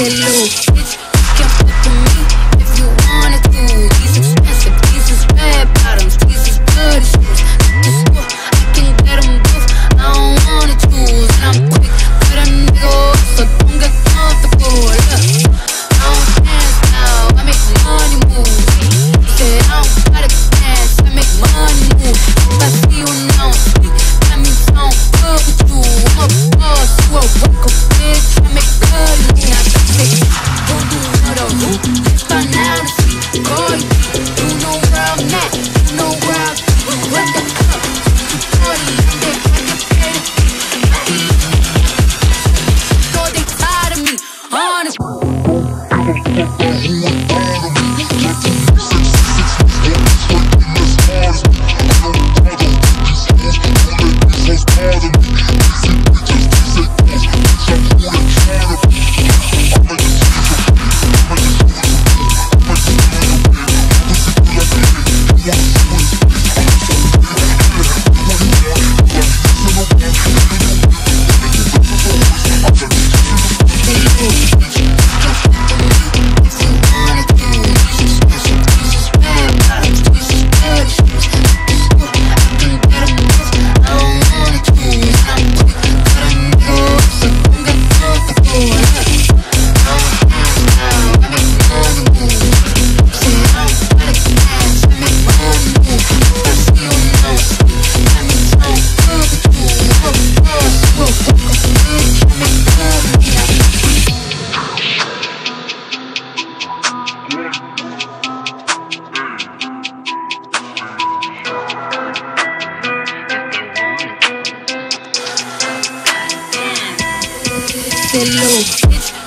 That That little